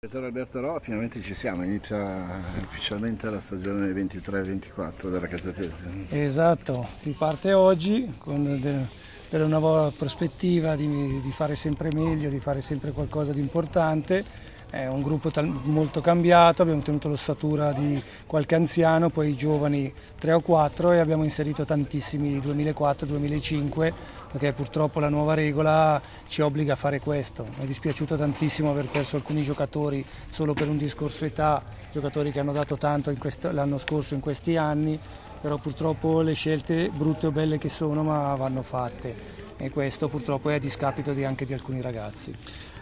Direttore Alberto Roa, finalmente ci siamo, inizia ufficialmente la stagione 23-24 della Casatese. Esatto, si parte oggi con de- una nuova prospettiva di, di fare sempre meglio, di fare sempre qualcosa di importante. È un gruppo molto cambiato, abbiamo tenuto l'ossatura di qualche anziano, poi giovani 3 o 4 e abbiamo inserito tantissimi 2004-2005 perché purtroppo la nuova regola ci obbliga a fare questo. Mi è dispiaciuto tantissimo aver perso alcuni giocatori solo per un discorso età, giocatori che hanno dato tanto l'anno scorso in questi anni, però purtroppo le scelte brutte o belle che sono ma vanno fatte e questo purtroppo è a discapito di anche di alcuni ragazzi.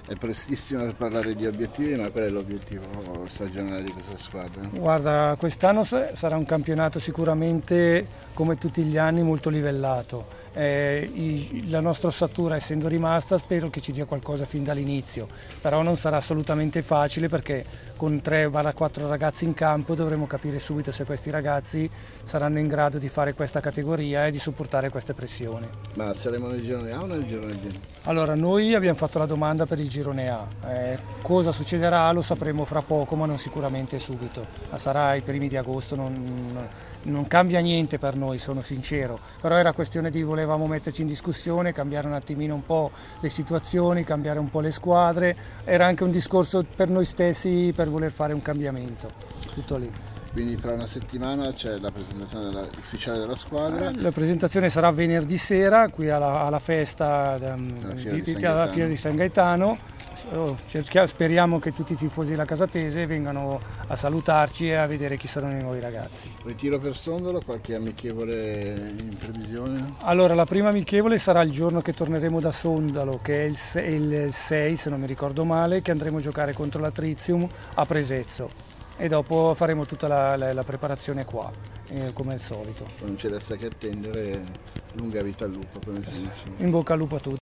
È prestissimo per parlare di obiettivi, ma qual è l'obiettivo stagionale di questa squadra? Guarda, quest'anno sarà un campionato sicuramente come tutti gli anni molto livellato. Eh, i, la nostra ossatura essendo rimasta spero che ci dia qualcosa fin dall'inizio, però non sarà assolutamente facile perché con 3-4 ragazzi in campo dovremo capire subito se questi ragazzi saranno in grado di fare questa categoria e di sopportare queste pressioni. Ma saremo nel girone A o nel girone B? Allora, noi abbiamo fatto la domanda per il girone A. Eh, cosa succederà lo sapremo fra poco, ma non sicuramente subito. Sarà ai primi di agosto, non, non cambia niente per noi, sono sincero. Però era questione di volevamo metterci in discussione, cambiare un attimino un po' le situazioni, cambiare un po' le squadre. Era anche un discorso per noi stessi per voler fare un cambiamento. Tutto lì. Quindi tra una settimana c'è la presentazione della, ufficiale della squadra. La presentazione sarà venerdì sera qui alla, alla festa um, di, di, alla Fiera di San Gaetano. Oh, speriamo che tutti i tifosi della Casatese vengano a salutarci e a vedere chi sono i nuovi ragazzi. Ritiro per Sondolo, qualche amichevole in previsione? Allora, la prima amichevole sarà il giorno che torneremo da Sondalo, che è il 6, il 6 se non mi ricordo male, che andremo a giocare contro la Trizium a Presezzo e dopo faremo tutta la, la, la preparazione qua, eh, come al solito. Non ci resta che attendere lunga vita al lupo, come si dice. In bocca al lupo a tutti.